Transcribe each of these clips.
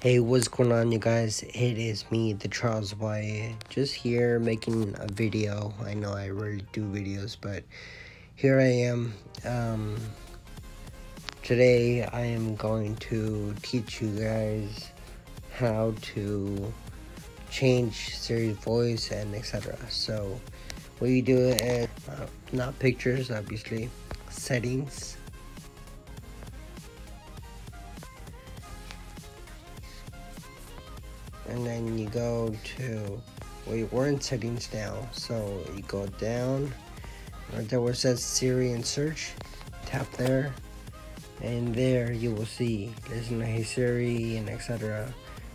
Hey, what's going on, you guys? It is me, the Charles Y, just here making a video. I know I rarely do videos, but here I am. Um, today, I am going to teach you guys how to change Siri's voice and etc. So, what you do is uh, not pictures, obviously, settings and then you go to we we're in settings now so you go down right there where it says Siri and search tap there and there you will see listen to hey Siri and etc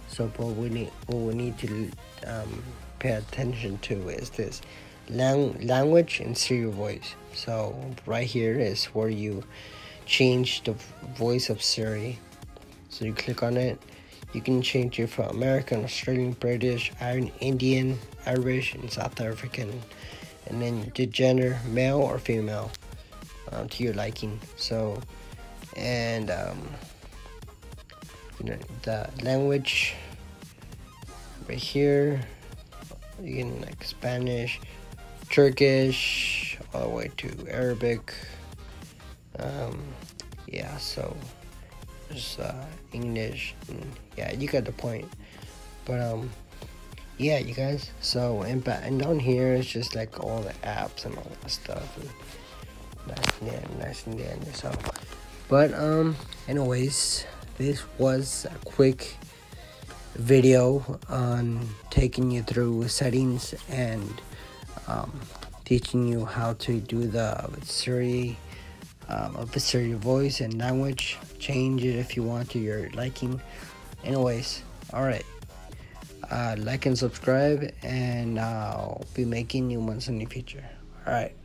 so what we need what we need to um, pay attention to is this lang language and Siri voice. So right here is where you change the voice of Siri. So you click on it you can change it from American, Australian, British, Indian, Irish, and South African. And then the gender, male or female, um, to your liking. So, and um, you know, the language right here, you can like Spanish, Turkish, all the way to Arabic. Um, yeah, so uh, English. And yeah, you got the point. But um, yeah, you guys. So and and down here it's just like all the apps and all that stuff. And nice and then, nice and then. So, but um, anyways, this was a quick video on taking you through settings and um, teaching you how to do the Siri um, obviously your voice and language. Change it if you want to your liking. Anyways all right uh, like and subscribe and i'll be making new ones in the future. All right